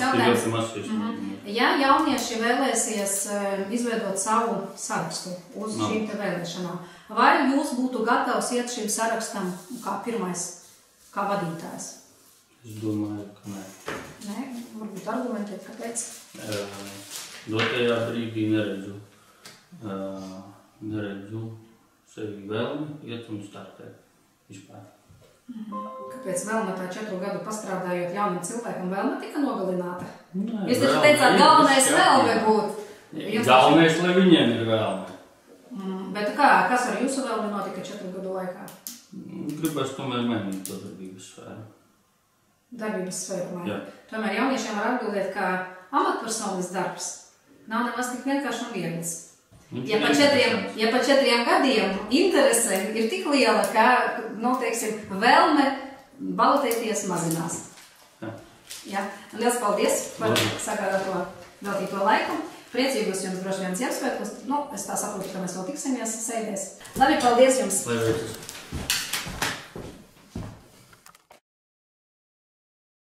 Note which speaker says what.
Speaker 1: viens jautājums.
Speaker 2: maz šis.
Speaker 1: Ja jaunieši vēlēsies eh, izveidot savu sarakstu uz
Speaker 2: No.
Speaker 1: šīm vēlēšanām, vai jūs būtu gatavs iet šim sarakstam kā pirmais, kā vadītājs?
Speaker 2: Es domāju, ka nē.
Speaker 1: Nē, varbūt argumentēt, kāpēc.
Speaker 2: Dotajā brīdī neredzu, neredzu sevi vēlmi iet un startēt vispār.
Speaker 1: Kāpēc vēl no tā četru gadu pastrādājot jaunam cilvēkam vēl netika nogalināta?
Speaker 2: Nē,
Speaker 1: Jūs taču
Speaker 2: vēlme
Speaker 1: teicāt, galvenais vēlme būt. Jums
Speaker 2: Galvenais, lai viņiem ir vēlme.
Speaker 1: Mm, Bet kā, kas ar jūsu vēlmi notika četru gadu laikā?
Speaker 2: Gribēs tomēr mainīt to darbības sfēru.
Speaker 1: Darbības sfēru mainīt. Tomēr jauniešiem var atbildēt, ka amatpersonas darbs nav nemaz tik vienkārši un viegls.
Speaker 2: Viņš
Speaker 1: Ja pa, četriem, ja pa četriem gadiem interese ir tik liela, ka, nu, teiksim, vēlme balotēties mazinās.
Speaker 2: Jā.
Speaker 1: Jā, liels paldies par
Speaker 2: Labi.
Speaker 1: sagādāto veltīto laiku. Priecīgus jums droši vien Ziemassvētkos. Nu, es tā saprotu, ka mēs vēl tiksimies sēdēs. Labi, paldies jums!
Speaker 2: Lai.